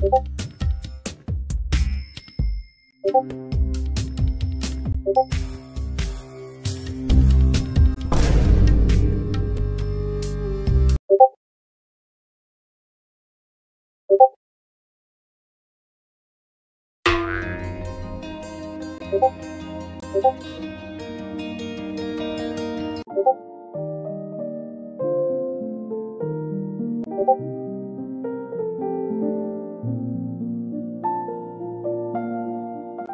고고 고고 고고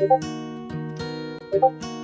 ピッピッピッピッピッピ